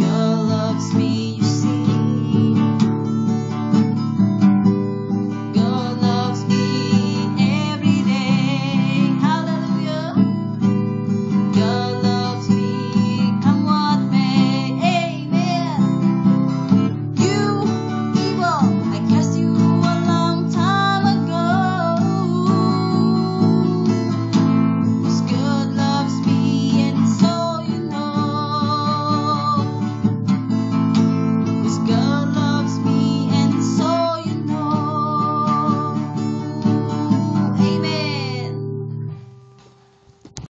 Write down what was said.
your love's me.